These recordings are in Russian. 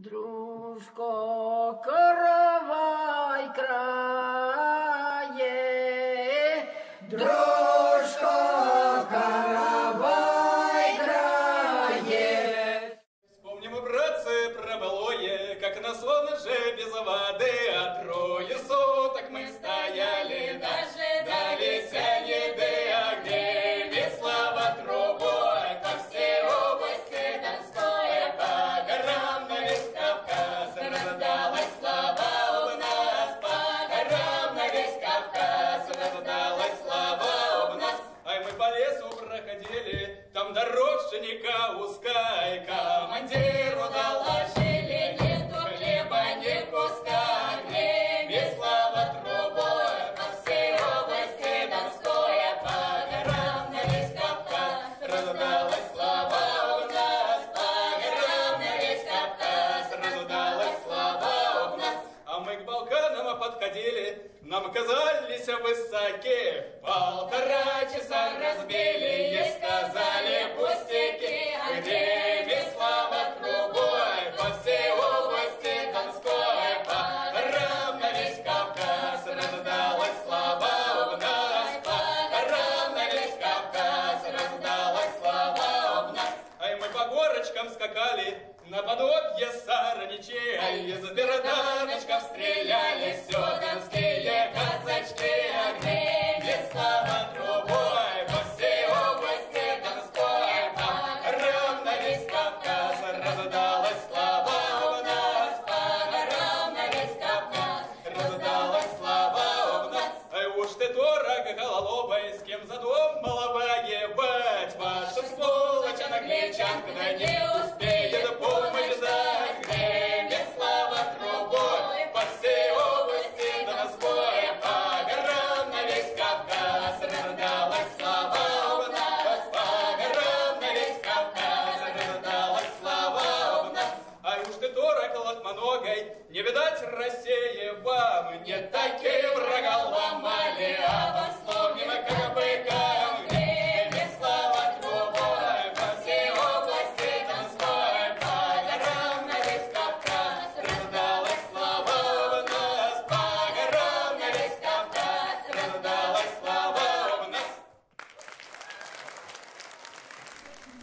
Дружко, кровай крає, дружко.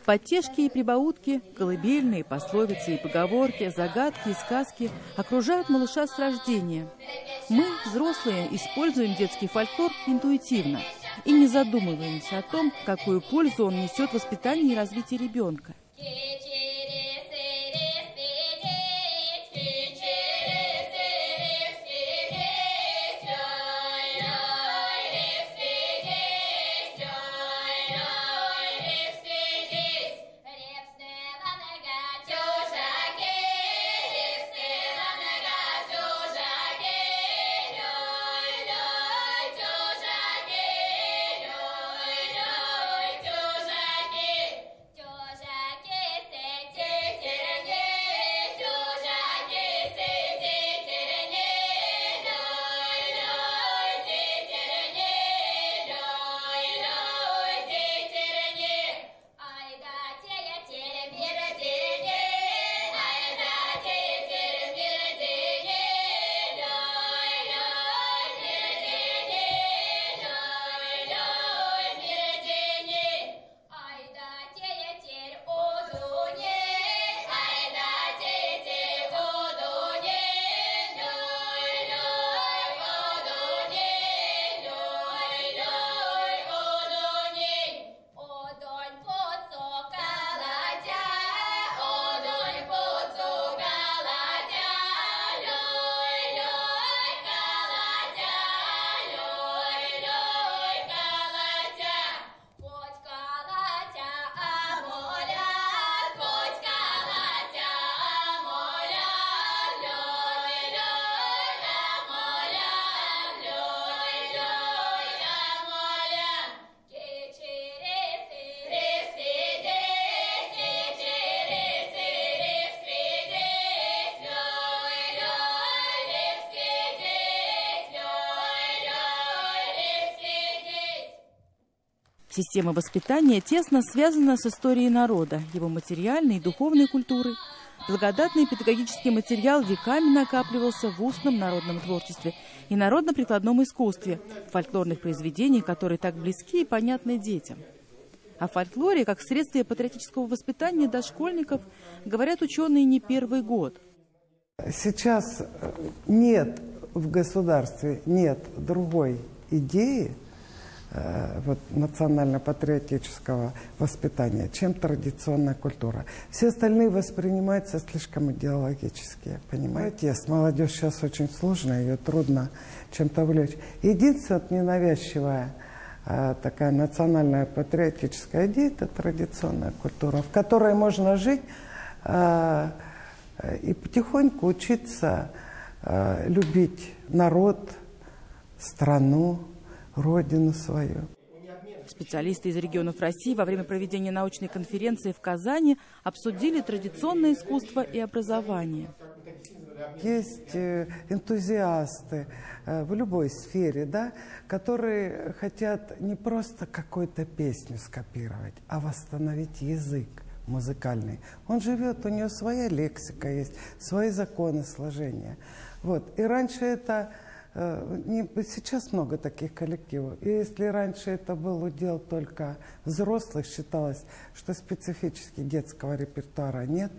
Потешки и прибаутки, колыбельные, пословицы и поговорки, загадки и сказки окружают малыша с рождения. Мы, взрослые, используем детский фольклор интуитивно и не задумываемся о том, какую пользу он несет в воспитании и развитии ребенка. Система воспитания тесно связана с историей народа, его материальной и духовной культурой. Благодатный педагогический материал веками накапливался в устном народном творчестве и народно-прикладном искусстве, фольклорных произведений, которые так близки и понятны детям. О фольклоре как средстве патриотического воспитания дошкольников говорят ученые не первый год. Сейчас нет в государстве нет другой идеи, вот, национально-патриотического воспитания, чем традиционная культура. Все остальные воспринимаются слишком идеологически, понимаете? С молодежь сейчас очень сложно, ее трудно чем-то увлечь. Единственная ненавязчивая э, такая национальная патриотическая идея – это традиционная культура, в которой можно жить э, и потихоньку учиться любить народ, страну, родину свою. Специалисты из регионов России во время проведения научной конференции в Казани обсудили традиционное искусство и образование. Есть э, энтузиасты э, в любой сфере, да, которые хотят не просто какую-то песню скопировать, а восстановить язык музыкальный. Он живет, у него своя лексика есть, свои законы сложения. Вот. И раньше это сейчас много таких коллективов. И если раньше это был удел только взрослых, считалось, что специфически детского репертуара нет,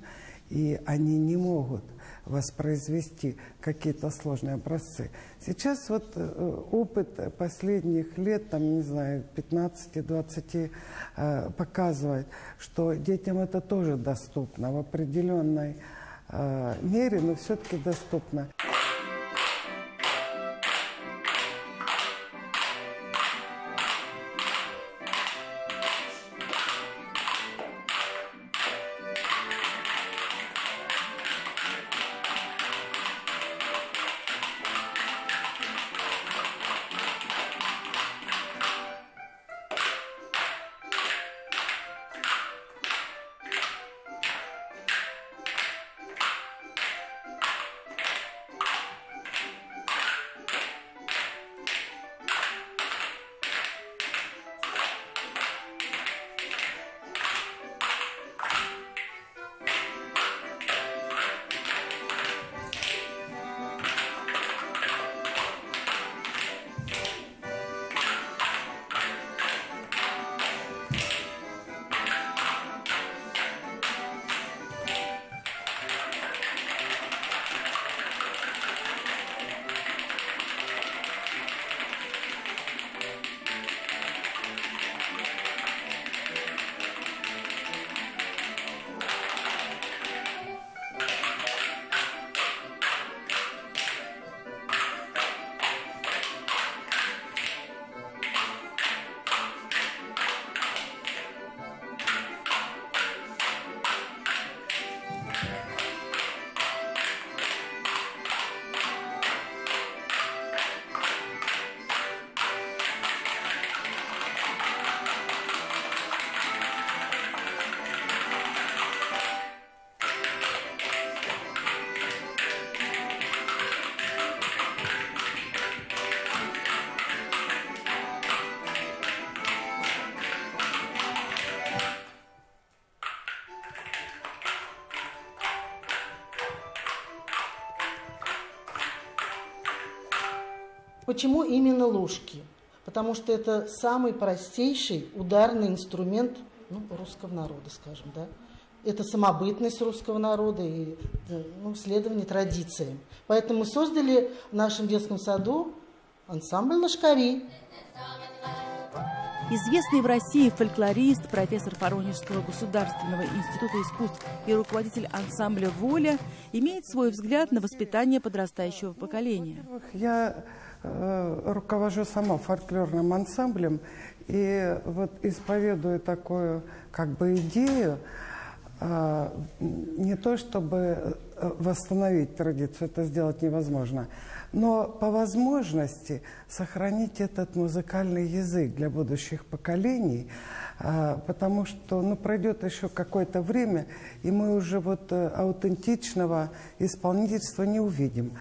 и они не могут воспроизвести какие-то сложные образцы. Сейчас вот э, опыт последних лет, там, не знаю, 15-20 э, показывает, что детям это тоже доступно в определенной мере, но все-таки доступно. Почему именно ложки? Потому что это самый простейший ударный инструмент ну, русского народа, скажем, да. Это самобытность русского народа и ну, следование традициям. Поэтому мы создали в нашем детском саду ансамбль «Лошкари». Известный в России фольклорист, профессор Воронежского государственного института искусств и руководитель ансамбля «Воля» имеет свой взгляд на воспитание подрастающего поколения. Я руковожу сама фольклорным ансамблем и вот исповедую такую как бы идею, э, не то чтобы э, восстановить традицию, это сделать невозможно, но по возможности сохранить этот музыкальный язык для будущих поколений, потому что ну, пройдет еще какое-то время, и мы уже вот аутентичного исполнительства не увидим.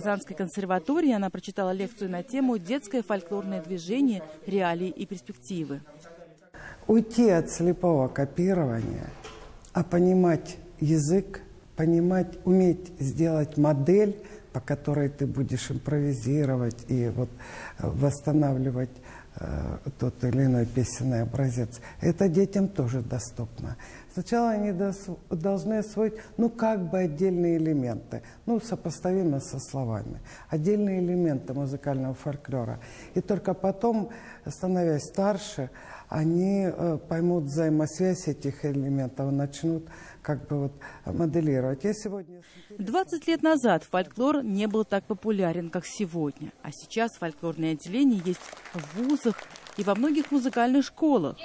Казанской консерватории она прочитала лекцию на тему «Детское фольклорное движение. Реалии и перспективы». Уйти от слепого копирования, а понимать язык, понимать, уметь сделать модель, по которой ты будешь импровизировать и вот восстанавливать тот или иной песенный образец. Это детям тоже доступно. Сначала они должны освоить, ну, как бы отдельные элементы, ну, сопоставимо со словами, отдельные элементы музыкального фольклора. И только потом, становясь старше, они э, поймут взаимосвязь этих элементов начнут как бы вот моделировать. Я сегодня... 20 лет назад фольклор не был так популярен, как сегодня. А сейчас фольклорные отделения есть в вузах и во многих музыкальных школах.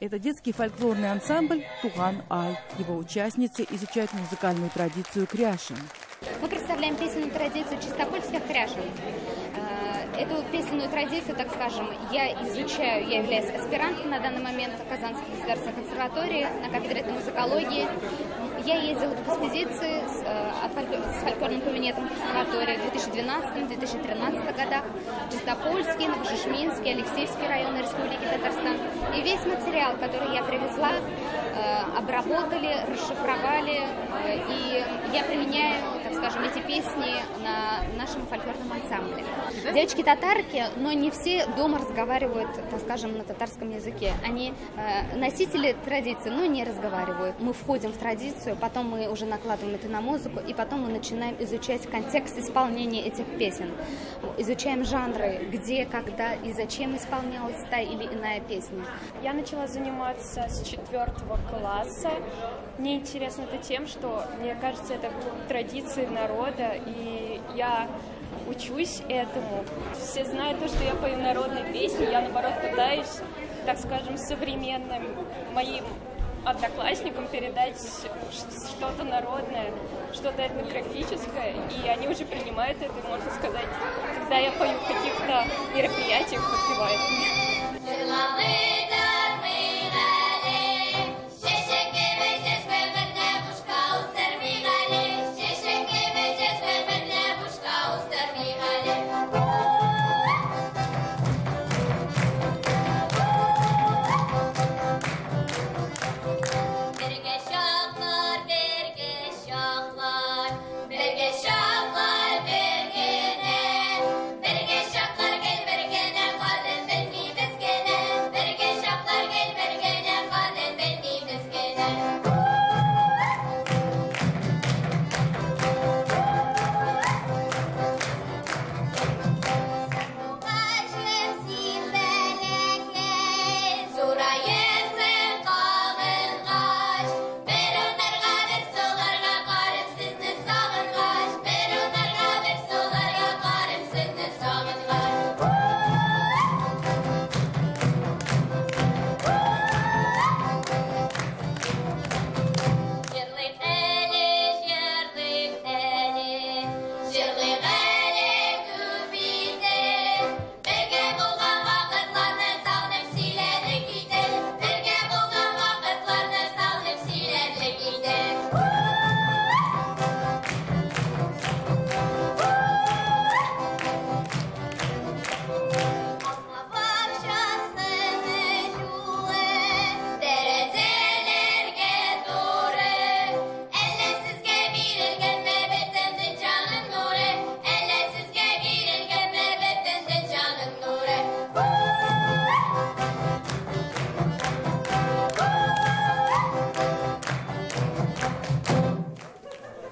Это детский фольклорный ансамбль «Туган Ай». Его участницы изучают музыкальную традицию кряшин. Мы представляем песенную традицию чистопольских кряшин. Эту песенную традицию, так скажем, я изучаю, я являюсь аспирантом на данный момент Казанской государственной консерватории на кафедре музыкологии. Я ездила в экспедиции с, э, с фольклорным кабинетом консерватории в 2012-2013 годах. Чистопольский, Новошишминский, Алексеевский районы Республики Татарстан. И весь материал, который я привезла, э, обработали, расшифровали. Э, и я применяю, так скажем, эти песни на нашем фольклорном ансамбле. Девочки-татарки, но не все дома разговаривают, так скажем, на татарском языке. Они носители традиции, но не разговаривают. Мы входим в традицию потом мы уже накладываем это на музыку, и потом мы начинаем изучать контекст исполнения этих песен. Изучаем жанры, где, когда и зачем исполнялась та или иная песня. Я начала заниматься с четвертого класса. Мне интересно это тем, что, мне кажется, это традиции народа, и я учусь этому. Все знают то, что я пою народные песни, я, наоборот, пытаюсь, так скажем, современным моим одноклассникам передать что-то народное, что-то этнографическое, и они уже принимают это, можно сказать, когда я пою в каких-то мероприятиях, подпевают мне.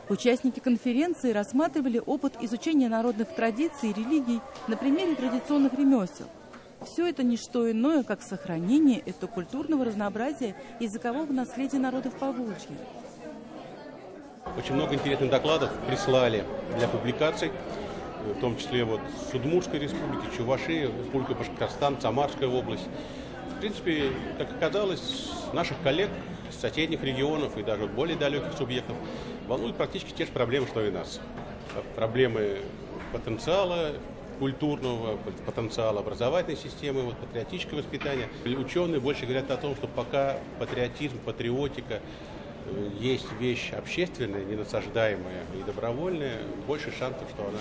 Участники конференции рассматривали опыт изучения народных традиций и религий на примере традиционных ремесел. Все это не что иное, как сохранение этого культурного разнообразия языкового наследия народов Поволжья. Очень много интересных докладов прислали для публикаций, в том числе вот с республики, Чуваши, Республика Башкортостан, Самарская область. В принципе, как оказалось, наших коллег из соседних регионов и даже более далеких субъектов волнуют практически те же проблемы, что и нас. Проблемы потенциала культурного, потенциала образовательной системы, вот, патриотическое воспитание. Ученые больше говорят о том, что пока патриотизм, патриотика э, есть вещь общественная, ненасаждаемая и добровольная, больше шансов, что она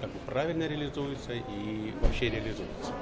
как бы правильно реализуется и вообще реализуется.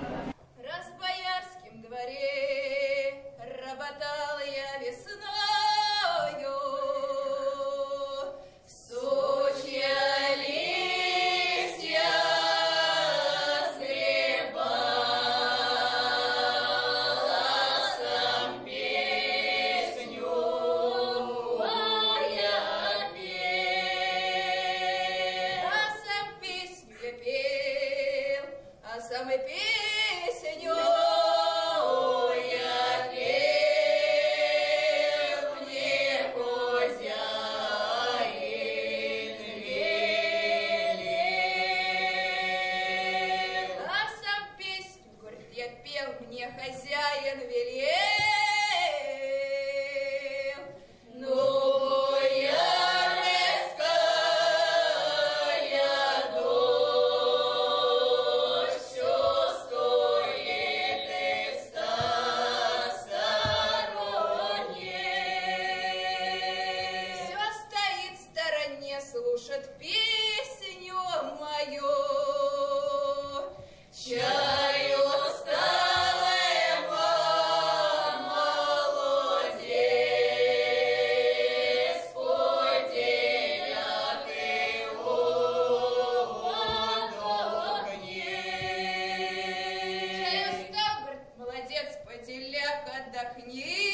отдохни.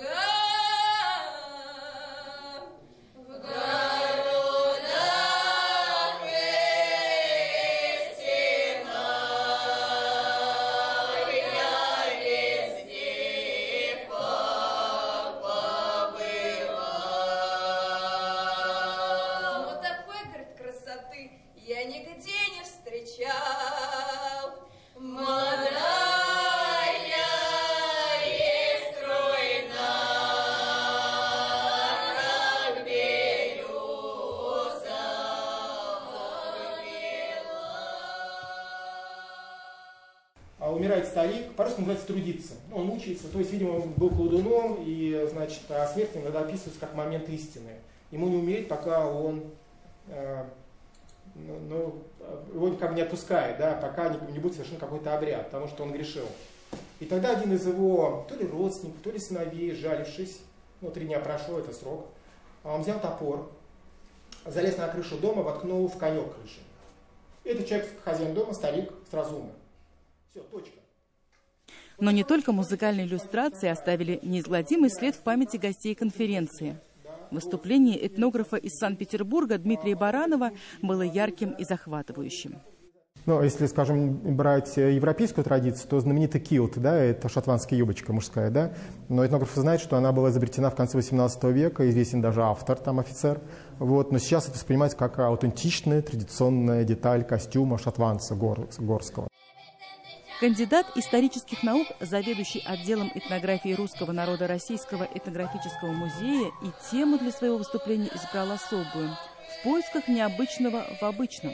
Good. Называется трудиться. Он мучается, то есть, видимо, он был колдуном, и, значит, а смерть иногда описывается как момент истины. Ему не умереть, пока он, э, ну, ну, его как бы не отпускает, да, пока не, не будет совершен какой-то обряд, потому что он грешил. И тогда один из его, то ли родственников, то ли сыновей, жалившись, ну, три дня прошло, это срок, он взял топор, залез на крышу дома, воткнул в конек крыши. Этот человек, хозяин дома, старик с разумом. Все, точка. Но не только музыкальные иллюстрации оставили неизгладимый след в памяти гостей конференции. Выступление этнографа из Санкт-Петербурга Дмитрия Баранова было ярким и захватывающим. Ну, если, скажем, брать европейскую традицию, то знаменитый килт, да, это шотландская юбочка мужская, да, но этнографы знают, что она была изобретена в конце 18 века, известен даже автор, там офицер, вот, но сейчас это воспринимается как аутентичная традиционная деталь костюма шотландца гор, горского. Кандидат исторических наук, заведующий отделом этнографии русского народа Российского этнографического музея и тему для своего выступления избрал особую – в поисках необычного в обычном.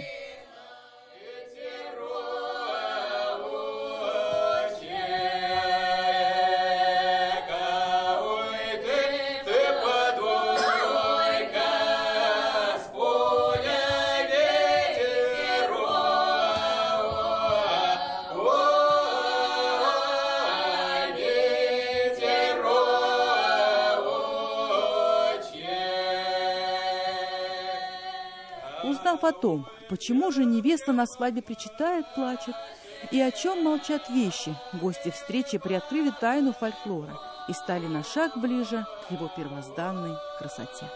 Том, почему же невеста на свадьбе причитает, плачет, и о чем молчат вещи, гости встречи приоткрыли тайну фольклора и стали на шаг ближе к его первозданной красоте.